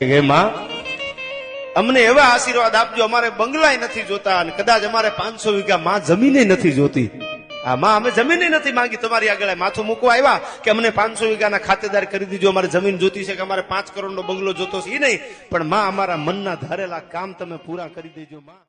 હે માં, અમને એવા આશીર્વાદ આપજો, અમારે બંગલાય નથી જોતા અને કદાચ અમારે પાંચસો વીઘા માં જમીને નથી જોતી. આ માં, અમે જમીને નથી માંગી, તમારી આગળ માથું મૂકવા આવ્યા કે અમને પાંચસો વીઘાના ખાતેદાર કરી દીજો, અમારે જમીન જોતી છે કે અમારે પાંચ કરોડનો બંગલો જોતો છે એ નહીં. પણ માં, અમારા મનના ધારેલા કામ તમે પૂરા કરી દેજો, માં.